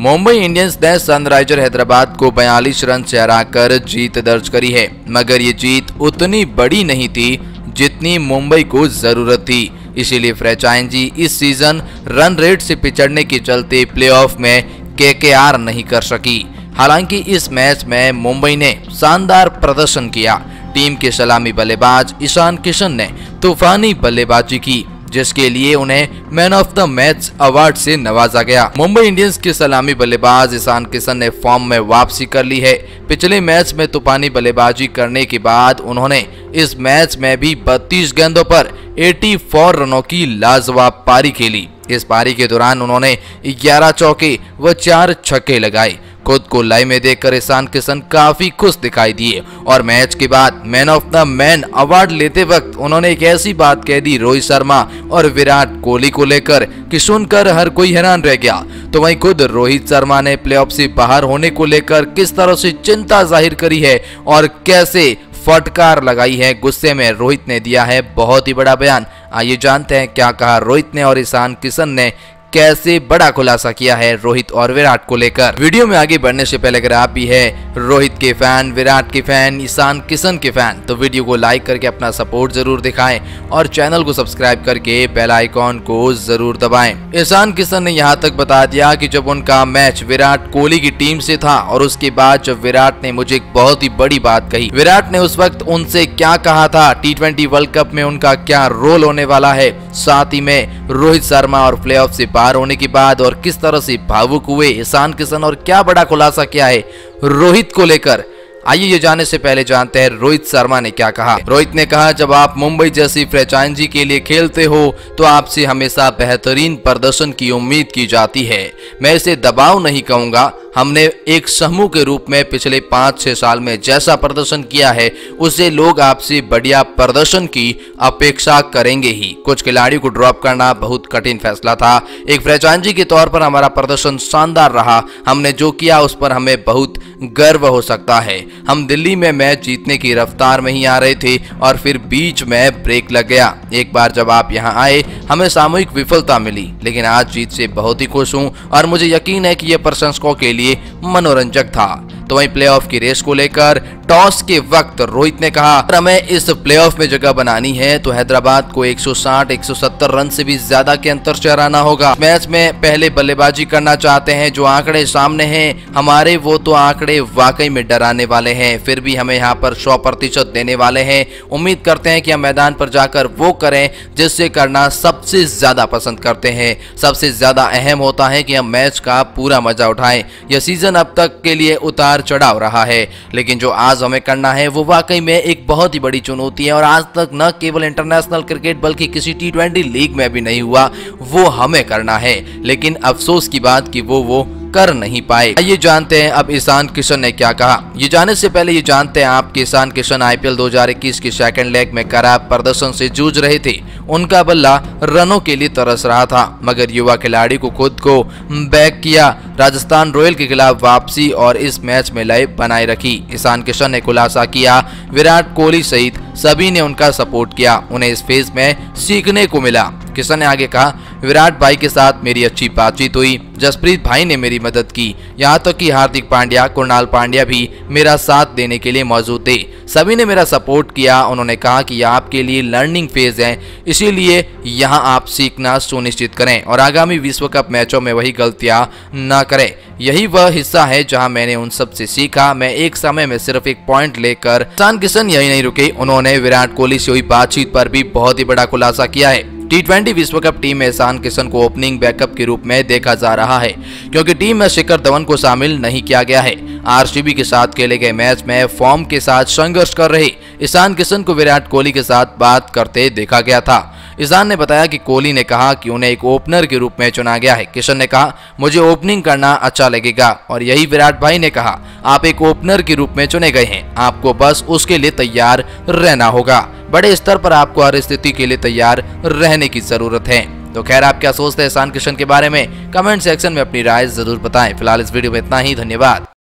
Mumbai Indians ने Sunriser Hyderabad को 42 run से हराकर जीत दर्ज करी है। मगर ये जीत उतनी बड़ी नहीं थी जितनी मुंबई को ज़रूरत थी। इसीलिए फ्रेंचाइजी इस सीज़न रन रेट से पिछड़ने के चलते प्लेऑफ में केकेआर नहीं कर सकी। हालाँकि इस मैच में मुंबई ने शानदार प्रदर्शन किया। टीम के सलामी बल्लेबाज ईशान किशन ने तूफानी बल्लेबाजी की। जिसके लिए उन्हें man of the match award से नवाजा गया। मुंबई इंडियंस के सलामी बल्लेबाज ईशान किशन ने फॉर्म में वापसी कर ली है। पिछले मैच में तूफानी बल्लेबाजी करने के बाद उन्होंने इस मैच में भी 32 गेंदों पर 84 रनों की लाजवाब पारी खेली। इस पारी के दौरान उन्होंने 11 चौके व चार छक्के लगाए। खुद को लाइव में देखकर ईशान किशन काफ़ी खुश दिखाई दिए। और मैच के बाद man of the man award लेते वक्त उन्होंने एक ऐसी बात कह दी, रोहित शर्मा और विराट कोहली को लेकर, कि सुनकर हर कोई हैरान रह गया। तो वहीं खुद रोहित शर्मा ने प्लेऑफ से बाहर होने को लेकर किस तरह से चिंता ज़ाहिर करी है और कैसे फटकार लगाई है, गुस्से में रोहित ने दिया है बहुत ही बड़ा बयान। आइए जानते हैं क्या कहा रोहित ने और ईशान किशन ने कैसे बड़ा खुलासा किया है रोहित और विराट को लेकर। वीडियो में आगे बढ़ने से पहले अगर आप भी है रोहित के फ़ैन, विराट के फ़ैन, ईशान किशन के फ़ैन तो वीडियो को लाइक करके अपना सपोर्ट ज़रूर दिखाएँ और चैनल को सब्सक्राइब करके बेल आइकॉन को ज़रूर दबाएँ। ईशान किशन ने यहाँ तक बता दिया कि जब उनका मैच विराट कोहली की टीम से था और उसके बाद जब विराट ने मुझे एक बहुत ही बड़ी बात कही, विराट ने उस वक्त उनसे क्या कहा था? टी वर्ल्ड कप में उनका क्या रोल होने वाला है? साथ ही में रोहित शर्मा और प्ले से बाहर होने के बाद और किस तरह से भावुक हुए ईशान किशन और क्या बड़ा खुलासा किया है रोहित को लेकर। आइए ये जाने से पहले जानते हैं रोहित शर्मा ने क्या कहा। रोहित ने कहा, जब आप मुंबई जैसी फ्रेंचाइजी के लिए खेलते हो तो आपसे हमेशा बेहतरीन प्रदर्शन की उम्मीद की जाती है। मैं इसे दबाव नहीं कहूँगा हमने एक समूह के रूप में पिछले पाँच छह साल में जैसा प्रदर्शन किया है, उसे लोग आपसे बढ़िया प्रदर्शन की अपेक्षा करेंगे ही। कुछ खिलाड़ियों को ड्रॉप करना बहुत कठिन फैसला था। एक फ्रेंचाइजी के तौर पर हमारा प्रदर्शन शानदार रहा। हमने जो किया, उस पर हमें बहुत गर्व हो सकता है। हम दिल्ली में मैच जीतने की रफ्तार में ही आ रहे थे और फिर बीच में ब्रेक लग गया। एक बार जब आप यहाँ आए हमें सामूहिक विफलता मिली, लेकिन आज जीत से बहुत ही खुश हूँ और मुझे यकीन है कि यह प्रशंसकों के लिए मनोरंजक था। तो वहीं प्लेऑफ की रेस को लेकर टॉस के वक्त रोहित ने कहा हमें इस प्लेऑफ में जगह बनानी है तो हैदराबाद को 160 170 रन से भी ज़्यादा के अंतर से हराना होगा। मैच में पहले बल्लेबाजी करना चाहते हैं जो आंकड़े सामने हैं। हमारे वो तो आंकड़े वाकई में डराने वाले हैं, फिर भी हमें यहाँ पर सौ प्रतिशत देने वाले हैं। उम्मीद करते हैं कि हम मैदान पर जाकर वो करें जिससे करना सबसे ज़्यादा पसंद करते हैं। सबसे ज़्यादा अहम होता है कि हम मैच का पूरा मज़ा उठाएँ। यह सीज़न अब तक के लिए उतार चढ़ाव रहा है, लेकिन जो आज हमें करना है। वो वाकई में एक बहुत ही बड़ी चुनौती है और आज तक न केवल इंटरनेशनल क्रिकेट बल्कि किसी टी लीग में भी नहीं हुआ। वो हमें करना है। लेकिन अफसोस की बात की वो वो कर नहीं पाए। ये जानते हैं अब ईशान किशन ने क्या कहा। ये जाने से पहले ये जानते हैं आप कि ईशान किशन आईपीएल 2021 के सेकंड लेग में खराब प्रदर्शन से जूझ रहे थे। उनका बल्ला रनों के लिए तरस रहा था, मगर युवा खिलाड़ी को खुद को बैक किया। राजस्थान रॉयल के खिलाफ वापसी और इस मैच में लय बनाए रखी। ईशान किशन ने खुलासा किया। विराट कोहली सहित सभी ने उनका सपोर्ट किया। उन्हें इस फ़ेज़ में सीखने को मिला। किशन ने आगे कहा विराट भाई के साथ मेरी अच्छी बातचीत हुई। जसप्रीत भाई ने मेरी मदद की। यहाँ तक तो कि हार्दिक पांड्या, कुणाल पांड्या भी मेरा साथ देने के लिए मौजूद थे। सभी ने मेरा सपोर्ट किया। उन्होंने कहा कि आपके लिए लर्निंग फ़ेज़ है। इसीलिए यहाँ आप सीखना सुनिश्चित करें और आगामी विश्व कप मैचों में वही गलतियाँ न करें। यही वह हिस्सा है जहाँ मैंने उन सबसे सीखा। मैं एक समय में सिर्फ़ एक पॉइंट लेकर सान किशन यही नहीं रुके। उन्होंने विराट कोहली से हुई बातचीत पर भी बहुत ही बड़ा खुलासा किया है। टी विश्व कप टीम में ईशान किशन को ओपनिंग बैकअप के रूप में देखा जा रहा है, क्योंकि टीम में शिखर धवन को शामिल नहीं किया गया है। आरसीबी के साथ खेले गए मैच में फॉर्म के साथ संघर्ष कर रहे ईशान किशन को विराट कोहली के साथ बात करते देखा गया था। ईशान ने बताया कि कोहली ने कहा कि उन्हें एक ओपनर के रूप में चुना गया है। किशन ने कहा, मुझे ओपनिंग करना अच्छा लगेगा। और यही विराट भाई ने कहा, आप एक ओपनर के रूप में चुने गए हैं। आपको बस उसके लिए तैयार रहना होगा। बड़े स्तर पर आपको हर स्थिति के लिए तैयार रहने की ज़रूरत है। तो खैर, आप क्या सोचते हैं ईशान किशन के बारे में? कमेंट सेक्शन में अपनी राय ज़रूर बताएँ। फ़िलहाल इस वीडियो में इतना ही, धन्यवाद।